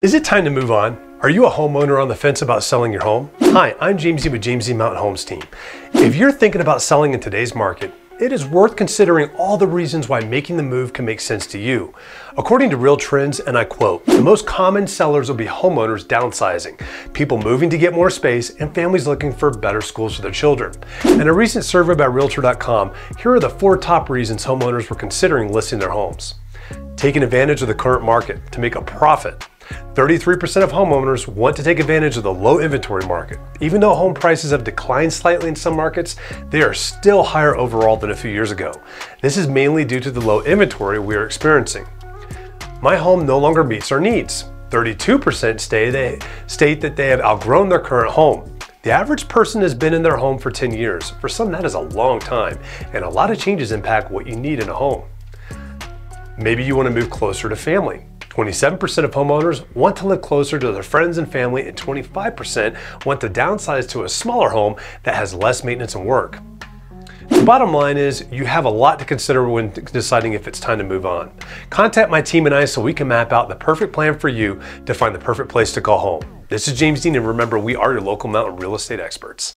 Is it time to move on? Are you a homeowner on the fence about selling your home? Hi, I'm James Dean with JD Mountain Homes team. If you're thinking about selling in today's market, it is worth considering all the reasons why making the move can make sense to you. According to Real Trends, and I quote, the most common sellers will be homeowners downsizing, people moving to get more space, and families looking for better schools for their children. In a recent survey by Realtor.com, here are the four top reasons homeowners were considering listing their homes. Taking advantage of the current market to make a profit 33% of homeowners want to take advantage of the low inventory market. Even though home prices have declined slightly in some markets, they are still higher overall than a few years ago. This is mainly due to the low inventory we are experiencing. My home no longer meets our needs. 32% state that they have outgrown their current home. The average person has been in their home for 10 years. For some, that is a long time, and a lot of changes impact what you need in a home. Maybe you want to move closer to family. 27% of homeowners want to live closer to their friends and family, and 25% want to downsize to a smaller home that has less maintenance and work. The bottom line is you have a lot to consider when deciding if it's time to move on. Contact my team and I so we can map out the perfect plan for you to find the perfect place to call home. This is James Dean, and remember, we are your local mountain real estate experts.